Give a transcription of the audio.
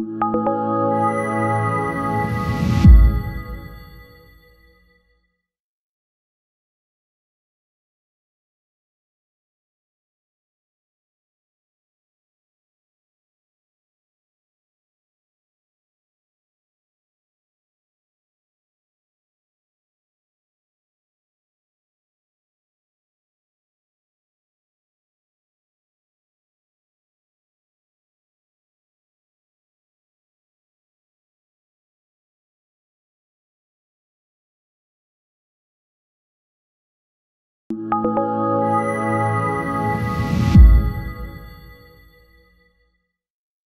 you.